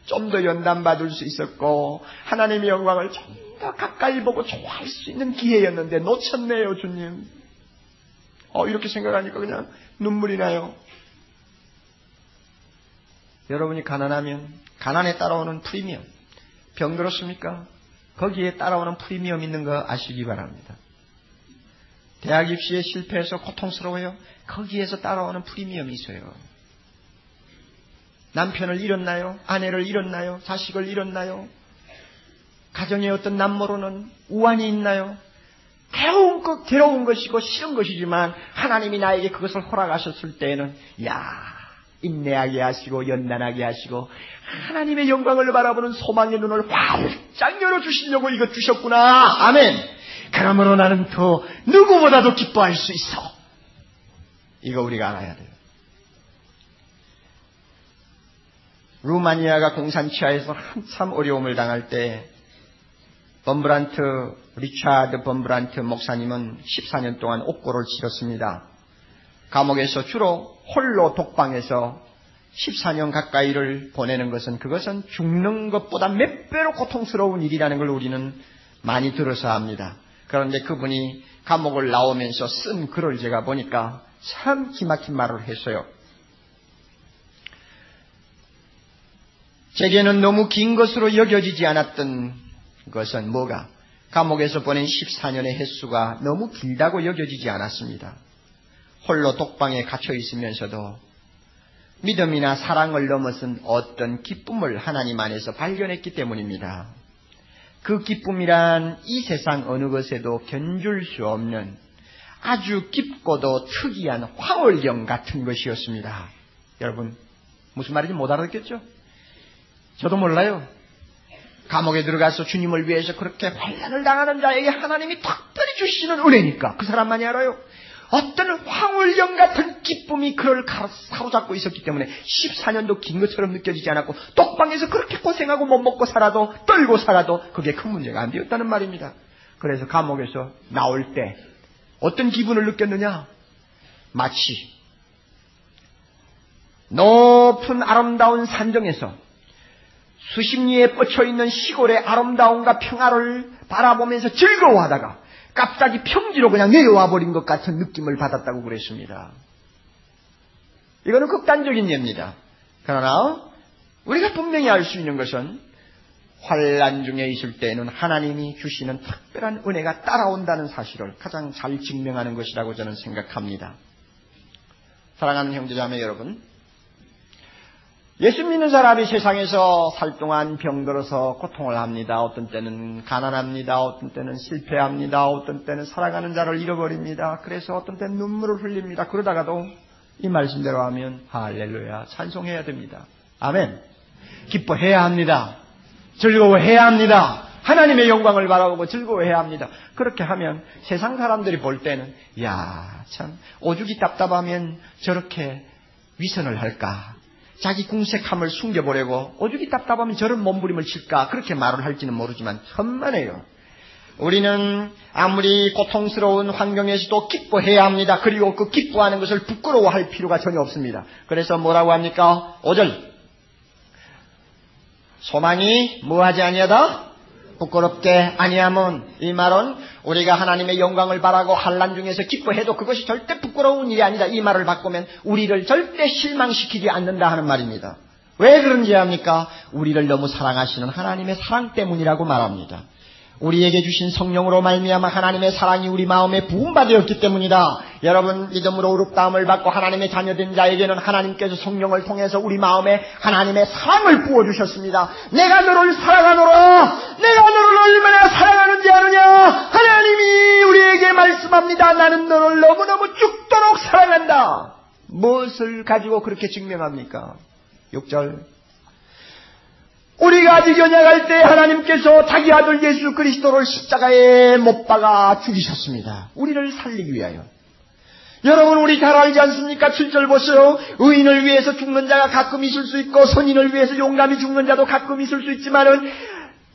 좀 더 연단받을 수 있었고 하나님의 영광을 좀 더 가까이 보고 좋아할 수 있는 기회였는데 놓쳤네요 주님. 어 이렇게 생각하니까 그냥 눈물이 나요. 여러분이 가난하면 가난에 따라오는 프리미엄 병 들었습니까? 거기에 따라오는 프리미엄 있는 거 아시기 바랍니다. 대학 입시에 실패해서 고통스러워요. 거기에서 따라오는 프리미엄이 있어요. 남편을 잃었나요? 아내를 잃었나요? 자식을 잃었나요? 가정에 어떤 남모로는 우환이 있나요? 괴로운 것, 괴로운 것이고 싫은 것이지만 하나님이 나에게 그것을 허락하셨을 때에는 야 인내하게 하시고 연단하게 하시고 하나님의 영광을 바라보는 소망의 눈을 활짝 열어주시려고 이것 주셨구나. 아멘. 그러므로 나는 더 누구보다도 기뻐할 수 있어. 이거 우리가 알아야 돼요. 루마니아가 공산치하에서 한참 어려움을 당할 때 범브란트 리차드 범브란트 목사님은 14년 동안 옥고를 치렀습니다. 감옥에서 주로 홀로 독방에서 14년 가까이를 보내는 것은 그것은 죽는 것보다 몇 배로 고통스러운 일이라는 걸 우리는 많이 들어서 합니다. 그런데 그분이 감옥을 나오면서 쓴 글을 제가 보니까 참 기막힌 말을 했어요. 제게는 너무 긴 것으로 여겨지지 않았던 것은 뭐가? 감옥에서 보낸 14년의 횟수가 너무 길다고 여겨지지 않았습니다. 홀로 독방에 갇혀 있으면서도 믿음이나 사랑을 넘어선 어떤 기쁨을 하나님 안에서 발견했기 때문입니다. 그 기쁨이란 이 세상 어느 것에도 견줄 수 없는 아주 깊고도 특이한 황홀경 같은 것이었습니다. 여러분, 무슨 말인지 못 알아듣겠죠? 저도 몰라요. 감옥에 들어가서 주님을 위해서 그렇게 환란을 당하는 자에게 하나님이 특별히 주시는 은혜니까 그 사람만이 알아요. 어떤 황홀령 같은 기쁨이 그를 사로잡고 있었기 때문에 14년도 긴 것처럼 느껴지지 않았고 똑방에서 그렇게 고생하고 못 먹고 살아도 떨고 살아도 그게 큰 문제가 안 되었다는 말입니다. 그래서 감옥에서 나올 때 어떤 기분을 느꼈느냐? 마치 높은 아름다운 산정에서 수십 리에 뻗쳐 있는 시골의 아름다움과 평화를 바라보면서 즐거워하다가 갑자기 평지로 그냥 내려와 버린 것 같은 느낌을 받았다고 그랬습니다. 이거는 극단적인 예입니다. 그러나 우리가 분명히 알 수 있는 것은 환란 중에 있을 때에는 하나님이 주시는 특별한 은혜가 따라온다는 사실을 가장 잘 증명하는 것이라고 저는 생각합니다. 사랑하는 형제자매 여러분, 예수 믿는 사람이 세상에서 살 동안 병들어서 고통을 합니다. 어떤 때는 가난합니다. 어떤 때는 실패합니다. 어떤 때는 살아가는 자를 잃어버립니다. 그래서 어떤 때는 눈물을 흘립니다. 그러다가도 이 말씀대로 하면 할렐루야 찬송해야 됩니다. 아멘. 기뻐해야 합니다. 즐거워해야 합니다. 하나님의 영광을 바라보고 즐거워해야 합니다. 그렇게 하면 세상 사람들이 볼 때는 야, 참 오죽이 답답하면 저렇게 위선을 할까? 자기 궁색함을 숨겨보려고 오죽이 답답하면 저런 몸부림을 칠까? 그렇게 말을 할지는 모르지만 천만에요. 우리는 아무리 고통스러운 환경에서도 기뻐해야 합니다. 그리고 그 기뻐하는 것을 부끄러워할 필요가 전혀 없습니다. 그래서 뭐라고 합니까? 5절. 소망이 뭐하지 아니하다? 부끄럽게 아니하면 이 말은 우리가 하나님의 영광을 바라고 환란 중에서 기뻐해도 그것이 절대 부끄러운 일이 아니다. 이 말을 바꾸면 우리를 절대 실망시키지 않는다 하는 말입니다. 왜 그런지 합니까? 우리를 너무 사랑하시는 하나님의 사랑 때문이라고 말합니다. 우리에게 주신 성령으로 말미암아 하나님의 사랑이 우리 마음에 부음받았기 때문이다. 여러분 믿음으로 의롭다함을 받고 하나님의 자녀된 자에게는 하나님께서 성령을 통해서 우리 마음에 하나님의 사랑을 부어 주셨습니다. 내가 너를 사랑하노라. 내가 너를 얼마나 사랑하는지 아느냐? 하나님이 우리에게 말씀합니다. 나는 너를 너무너무 죽도록 사랑한다. 무엇을 가지고 그렇게 증명합니까? 6절 우리가 아직 연약할 때 하나님께서 자기 아들 예수 그리스도를 십자가에 못 박아 죽이셨습니다. 우리를 살리기 위하여. 여러분 우리 잘 알지 않습니까? 7절 보세요. 의인을 위해서 죽는 자가 가끔 있을 수 있고 선인을 위해서 용감히 죽는 자도 가끔 있을 수 있지만은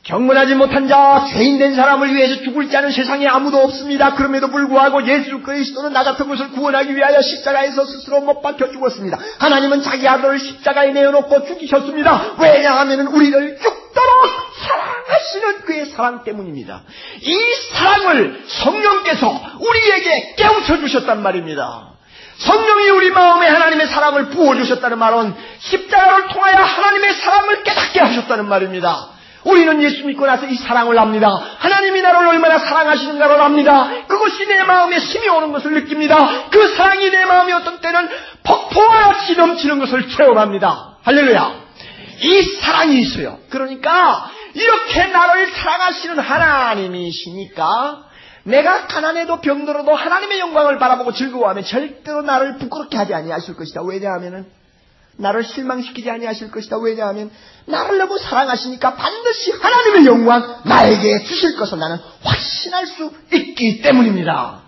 경건하지 못한 자, 죄인된 사람을 위해서 죽을 자는 세상에 아무도 없습니다. 그럼에도 불구하고 예수 그리스도는 나 같은 것을 구원하기 위하여 십자가에서 스스로 못 박혀 죽었습니다. 하나님은 자기 아들을 십자가에 내어놓고 죽이셨습니다. 왜냐하면 우리를 죽도록 사랑하시는 그의 사랑 때문입니다. 이 사랑을 성령께서 우리에게 깨우쳐 주셨단 말입니다. 성령이 우리 마음에 하나님의 사랑을 부어주셨다는 말은 십자가를 통하여 하나님의 사랑을 깨닫게 하셨다는 말입니다. 우리는 예수 믿고 나서 이 사랑을 압니다. 하나님이 나를 얼마나 사랑하시는가를 압니다. 그것이 내 마음에 힘이 오는 것을 느낍니다. 그 사랑이 내 마음에 어떤 때는 폭포와 같이 넘치는 것을 체험합니다. 할렐루야. 이 사랑이 있어요. 그러니까 이렇게 나를 사랑하시는 하나님이시니까 내가 가난해도 병들어도 하나님의 영광을 바라보고 즐거워하면 절대로 나를 부끄럽게 하지 아니하실 것이다. 왜냐하면은 나를 실망시키지 아니하실 것이다. 왜냐하면 나를 너무 사랑하시니까 반드시 하나님의 영광 나에게 주실 것을 나는 확신할 수 있기 때문입니다.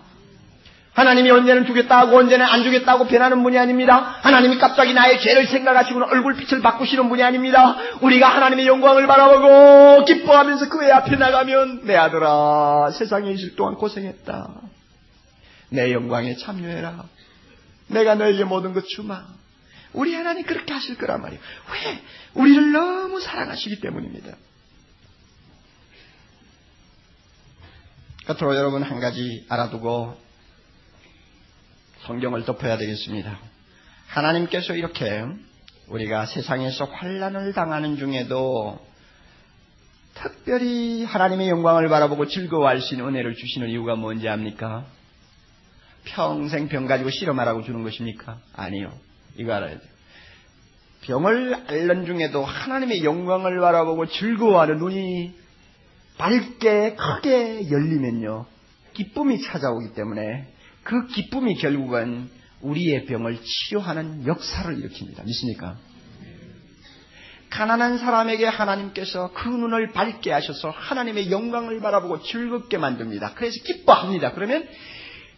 하나님이 언제는 주겠다고 언제는 안 주겠다고 변하는 분이 아닙니다. 하나님이 갑자기 나의 죄를 생각하시고는 얼굴빛을 바꾸시는 분이 아닙니다. 우리가 하나님의 영광을 바라보고 기뻐하면서 그의 앞에 나가면 내 아들아 세상에 있을 동안 고생했다. 내 영광에 참여해라. 내가 너에게 모든 것 주마. 우리 하나님 그렇게 하실 거란 말이에요. 왜? 우리를 너무 사랑하시기 때문입니다. 끝으로 여러분 한 가지 알아두고 성경을 덮어야 되겠습니다. 하나님께서 이렇게 우리가 세상에서 환란을 당하는 중에도 특별히 하나님의 영광을 바라보고 즐거워할 수 있는 은혜를 주시는 이유가 뭔지 압니까? 평생 병 가지고 실험하라고 주는 것입니까? 아니요. 이거 알아야 돼요. 병을 앓는 중에도 하나님의 영광을 바라보고 즐거워하는 눈이 밝게 크게 열리면요. 기쁨이 찾아오기 때문에 그 기쁨이 결국은 우리의 병을 치료하는 역사를 일으킵니다. 믿습니까? 가난한 사람에게 하나님께서 그 눈을 밝게 하셔서 하나님의 영광을 바라보고 즐겁게 만듭니다. 그래서 기뻐합니다. 그러면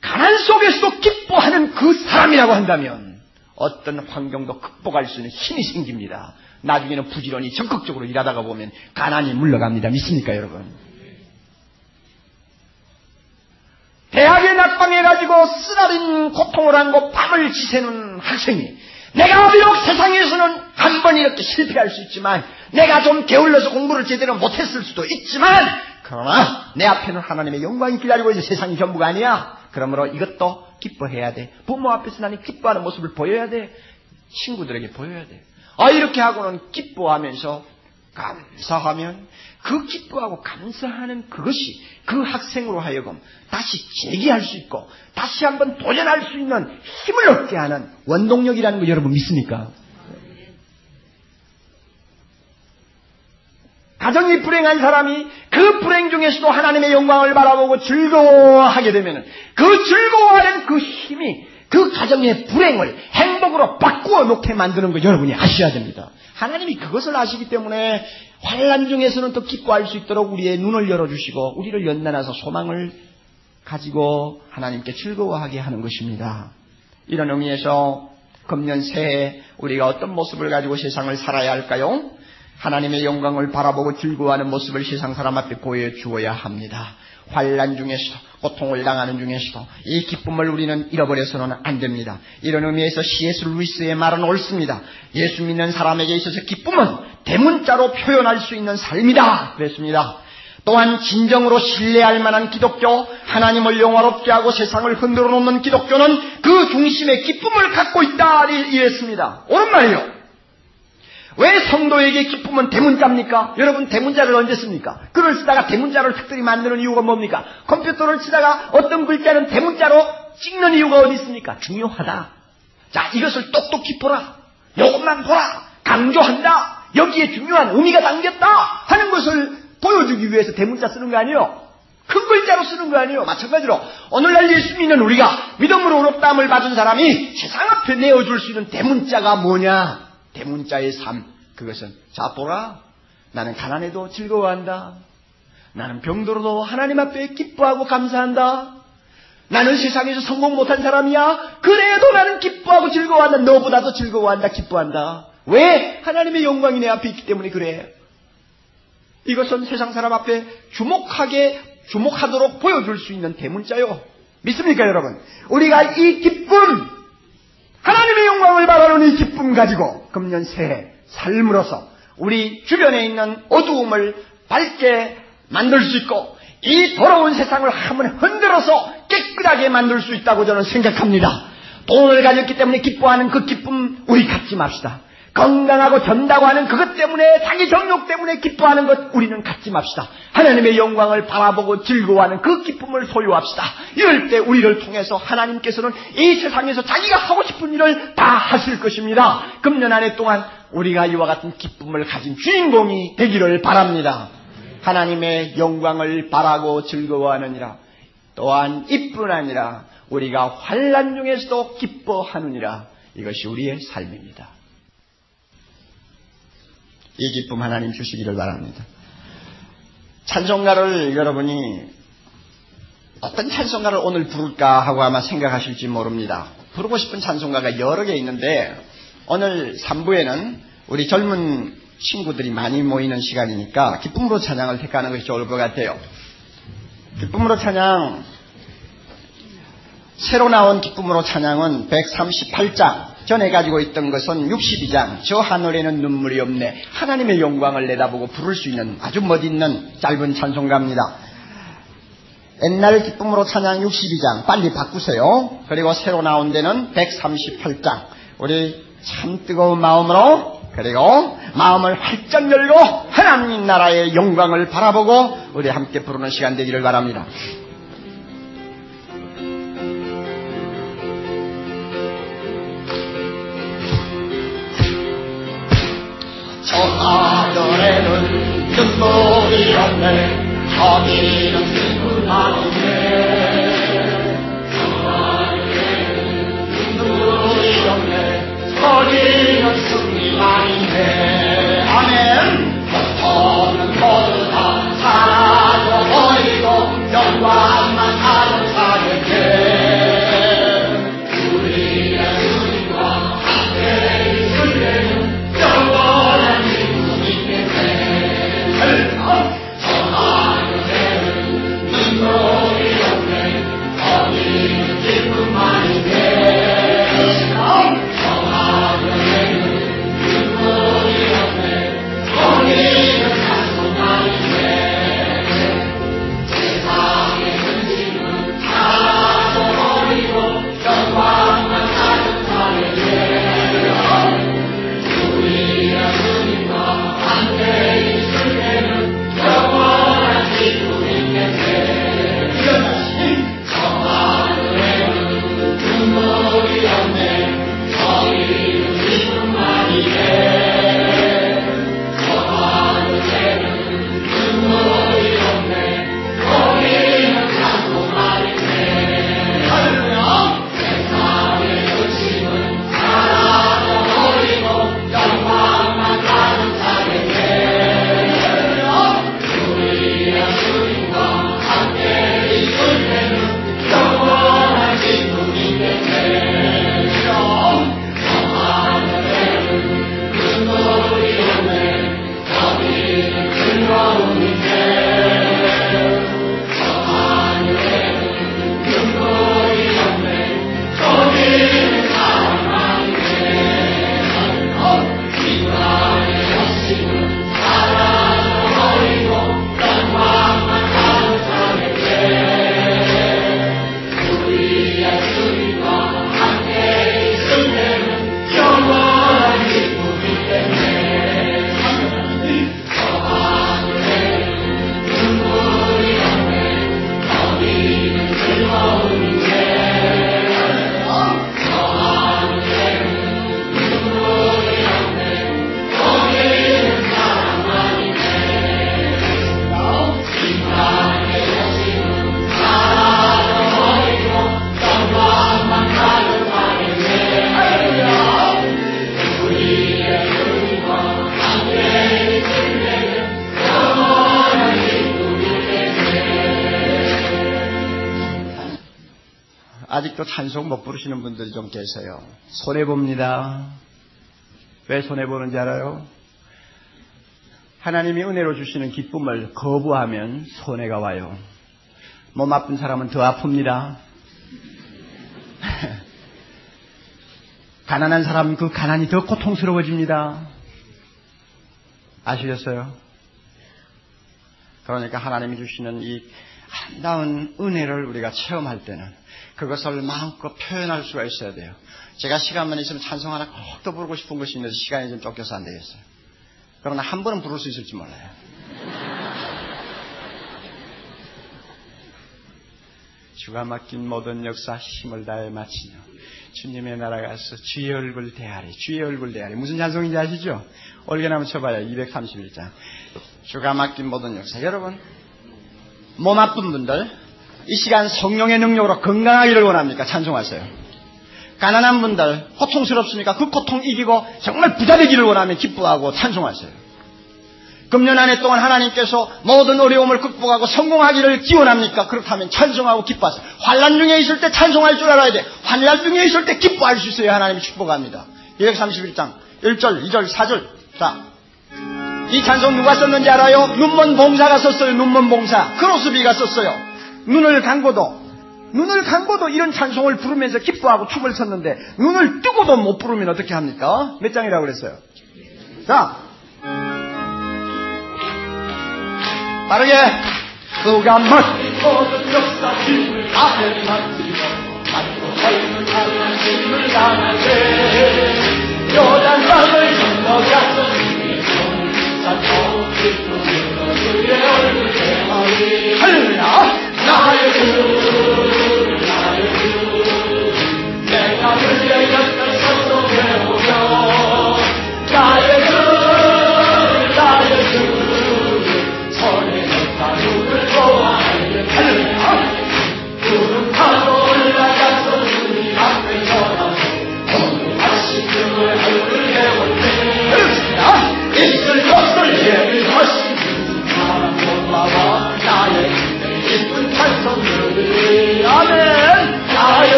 가난 속에서도 기뻐하는 그 사람이라고 한다면 어떤 환경도 극복할 수 있는 힘이 생깁니다. 나중에는 부지런히 적극적으로 일하다가 보면 가난이 물러갑니다. 믿습니까, 여러분? 대학에 낙방해가지고 쓰라린 고통을 안고 밤을 지새는 학생이 내가 비록 세상에서는 한 번 이렇게 실패할 수 있지만 내가 좀 게을러서 공부를 제대로 못했을 수도 있지만 그러나 내 앞에는 하나님의 영광이 기다리고 있는 세상이 전부가 아니야. 그러므로 이것도 기뻐해야 돼. 부모 앞에서 나는 기뻐하는 모습을 보여야 돼. 친구들에게 보여야 돼요. 아, 이렇게 하고는 기뻐하면서 감사하면 그 기뻐하고 감사하는 그것이 그 학생으로 하여금 다시 재기할 수 있고 다시 한번 도전할 수 있는 힘을 얻게 하는 원동력이라는 거 여러분 믿습니까? 가정이 불행한 사람이 그 불행 중에서도 하나님의 영광을 바라보고 즐거워하게 되면 그 즐거워하는 그 힘이 그 가정의 불행을 행복으로 바꾸어 놓게 만드는 거 여러분이 아셔야 됩니다. 하나님이 그것을 아시기 때문에 환란 중에서는 또 기뻐할 수 있도록 우리의 눈을 열어주시고 우리를 연단해서 소망을 가지고 하나님께 즐거워하게 하는 것입니다. 이런 의미에서 금년 새해 우리가 어떤 모습을 가지고 세상을 살아야 할까요? 하나님의 영광을 바라보고 즐거워하는 모습을 세상 사람 앞에 보여주어야 합니다. 환란 중에서도 고통을 당하는 중에서도 이 기쁨을 우리는 잃어버려서는 안 됩니다. 이런 의미에서 C.S. 루이스의 말은 옳습니다. 예수 믿는 사람에게 있어서 기쁨은 대문자로 표현할 수 있는 삶이다. 그랬습니다. 또한 진정으로 신뢰할 만한 기독교, 하나님을 영화롭게 하고 세상을 흔들어 놓는 기독교는 그 중심에 기쁨을 갖고 있다. 이랬습니다. 옳은 말이요. 왜 성도에게 기쁨은 대문자입니까? 여러분 대문자를 언제 씁니까? 글을 쓰다가 대문자를 특별히 만드는 이유가 뭡니까? 컴퓨터를 치다가 어떤 글자는 대문자로 찍는 이유가 어디 있습니까? 중요하다. 자 이것을 똑똑히 보라. 이것만 보라. 강조한다. 여기에 중요한 의미가 담겼다 하는 것을 보여주기 위해서 대문자 쓰는 거 아니에요? 큰 글자로 쓰는 거 아니에요? 마찬가지로 오늘날 예수 믿는 우리가 믿음으로 의롭다함을 받은 사람이 세상 앞에 내어줄 수 있는 대문자가 뭐냐? 대문자의 삶, 그것은 자 보라. 나는 가난해도 즐거워한다. 나는 병들어도 하나님 앞에 기뻐하고 감사한다. 나는 세상에서 성공 못한 사람이야. 그래도 나는 기뻐하고 즐거워한다. 너보다도 즐거워한다. 기뻐한다. 왜? 하나님의 영광이 내 앞에 있기 때문에 그래. 이것은 세상 사람 앞에 주목하게, 주목하도록 보여줄 수 있는 대문자요. 믿습니까, 여러분? 우리가 이 기쁨, 하나님의 영광을 바라는 이 기쁨 가지고 금년 새해 삶으로서 우리 주변에 있는 어두움을 밝게 만들 수 있고 이 더러운 세상을 한번 흔들어서 깨끗하게 만들 수 있다고 저는 생각합니다. 돈을 가졌기 때문에 기뻐하는 그 기쁨 우리 갖지 맙시다. 건강하고 전다고 하는 그것 때문에 자기 정욕 때문에 기뻐하는 것 우리는 갖지 맙시다. 하나님의 영광을 바라보고 즐거워하는 그 기쁨을 소유합시다. 이럴 때 우리를 통해서 하나님께서는 이 세상에서 자기가 하고 싶은 일을 다 하실 것입니다. 금년 한해 동안 우리가 이와 같은 기쁨을 가진 주인공이 되기를 바랍니다. 하나님의 영광을 바라고 즐거워하느니라. 또한 이뿐 아니라 우리가 환란 중에서도 기뻐하느니라. 이것이 우리의 삶입니다. 이 기쁨 하나님 주시기를 바랍니다. 찬송가를 여러분이 어떤 찬송가를 오늘 부를까 하고 아마 생각하실지 모릅니다. 부르고 싶은 찬송가가 여러 개 있는데 오늘 3부에는 우리 젊은 친구들이 많이 모이는 시간이니까 기쁨으로 찬양을 택하는 것이 좋을 것 같아요. 기쁨으로 찬양 새로 나온 기쁨으로 찬양은 138장 전에 가지고 있던 것은 62장 저 하늘에는 눈물이 없네 하나님의 영광을 내다보고 부를 수 있는 아주 멋있는 짧은 찬송가입니다. 옛날 기쁨으로 찬양 62장 빨리 바꾸세요. 그리고 새로 나온 데는 138장 우리 참 뜨거운 마음으로 그리고 마음을 활짝 열고 하나님 나라의 영광을 바라보고 우리 함께 부르는 시간 되기를 바랍니다. 하늘에는 눈물이 없네. 저기는 슬픔만 없네. 하늘에는 눈물이 없네. 저기는 승리만 있네 찬송 못 부르시는 분들이 좀 계세요. 손해봅니다. 왜 손해보는지 알아요? 하나님이 은혜로 주시는 기쁨을 거부하면 손해가 와요. 몸 아픈 사람은 더 아픕니다. 가난한 사람은 그 가난이 더 고통스러워집니다. 아시겠어요? 그러니까 하나님이 주시는 이 아름다운 은혜를 우리가 체험할 때는 그것을 마음껏 표현할 수가 있어야 돼요. 제가 시간만 있으면 찬송 하나 꼭 더 부르고 싶은 것이 있는데 시간이 좀 쫓겨서 안 되겠어요. 그러나 한 번은 부를 수 있을지 몰라요. 주가 맡긴 모든 역사 힘을 다해 마치며 주님의 나라 가서 주의 얼굴 대하리 주의 얼굴 대하리 무슨 찬송인지 아시죠? 올게 나면 쳐봐요 231장 주가 맡긴 모든 역사 여러분 몸 아픈 분들 이 시간 성령의 능력으로 건강하기를 원합니까? 찬송하세요. 가난한 분들 고통스럽습니까? 그 고통 이기고 정말 부자 되기를 원하면 기뻐하고 찬송하세요. 금년 한 해 동안 하나님께서 모든 어려움을 극복하고 성공하기를 기원합니까? 그렇다면 찬송하고 기뻐하세요. 환란 중에 있을 때 찬송할 줄 알아야 돼. 환란 중에 있을 때 기뻐할 수 있어야 하나님이 축복합니다. 231장 1절, 2절, 4절. 자, 이 찬송 누가 썼는지 알아요? 눈먼 봉사가 썼어요. 눈먼 봉사. 크로스비가 썼어요. 눈을 감고도 눈을 감고도 이런 찬송을 부르면서 기뻐하고 춤을 췄는데 눈을 뜨고도 못 부르면 어떻게 합니까? 몇 장이라고 그랬어요? 자, 빠르게 그가 맡긴 모든 역사 힘을 다해 맡기며 맡고 삶은 하나님 힘을 다하세 요단강을 건너가서 주의 손을 잡고 기쁨 들어 주의 얼굴 대하리 할렐루야 나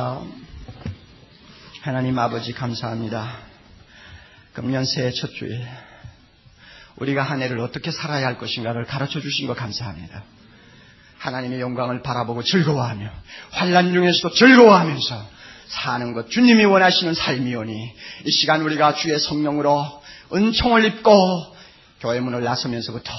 기도하십시다 하나님 아버지 감사합니다 금년 새해 첫 주일 우리가 한 해를 어떻게 살아야 할 것인가를 가르쳐 주신 거 감사합니다. 하나님의 영광을 바라보고 즐거워하며 환란 중에서도 즐거워하면서 사는 것 주님이 원하시는 삶이오니 이 시간 우리가 주의 성령으로 은총을 입고 교회 문을 나서면서부터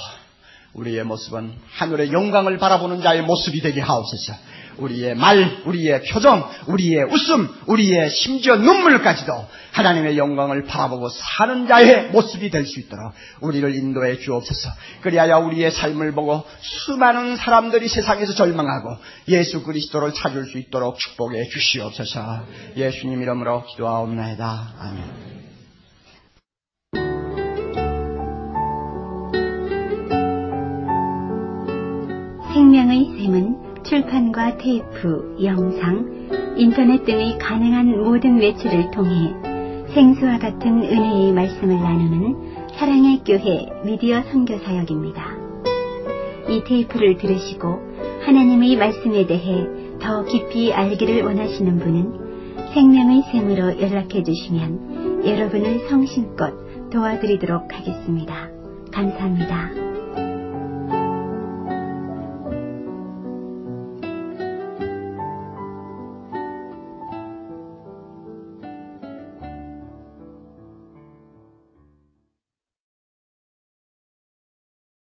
우리의 모습은 하늘의 영광을 바라보는 자의 모습이 되게 하옵소서. 우리의 말, 우리의 표정, 우리의 웃음, 우리의 심지어 눈물까지도 하나님의 영광을 바라보고 사는 자의 모습이 될 수 있도록 우리를 인도해 주옵소서. 그리하여 우리의 삶을 보고 수많은 사람들이 세상에서 절망하고 예수 그리스도를 찾을 수 있도록 축복해 주시옵소서. 예수님 이름으로 기도하옵나이다. 아멘. 생명의 샘은 출판과 테이프, 영상, 인터넷 등의 가능한 모든 매체를 통해 생수와 같은 은혜의 말씀을 나누는 사랑의 교회 미디어 선교사역입니다. 이 테이프를 들으시고 하나님의 말씀에 대해 더 깊이 알기를 원하시는 분은 생명의 샘으로 연락해 주시면 여러분을 성심껏 도와드리도록 하겠습니다. 감사합니다.